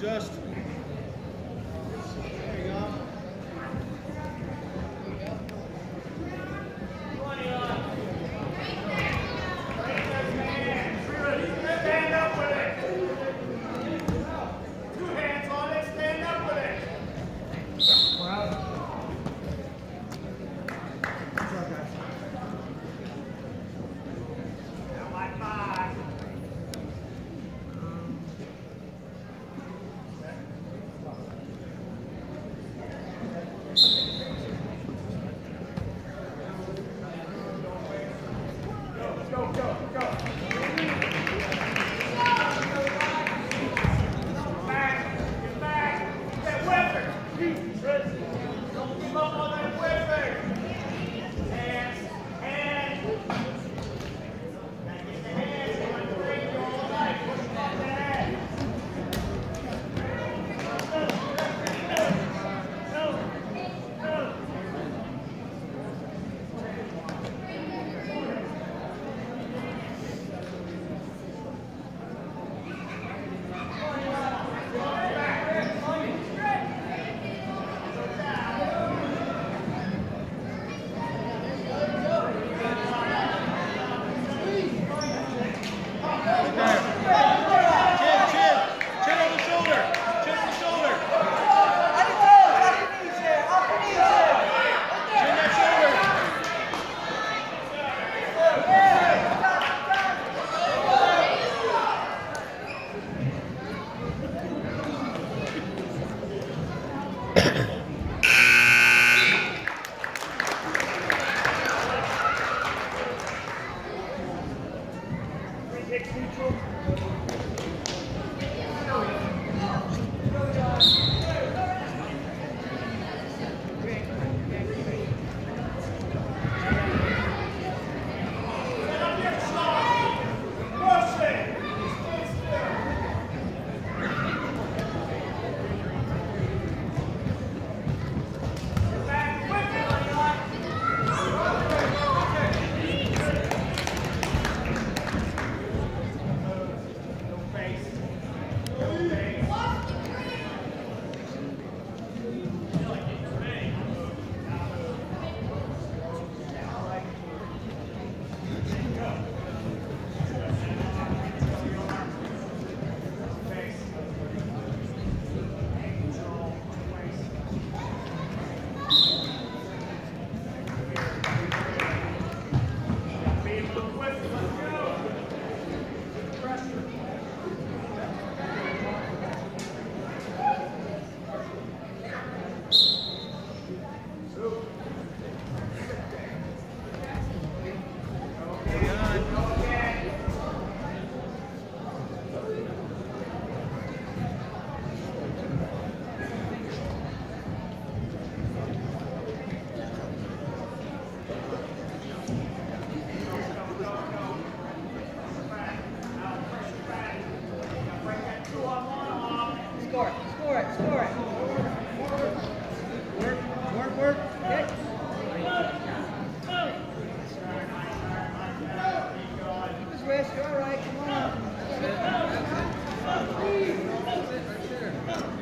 Just. Next neutral. All right, come on. That's right there.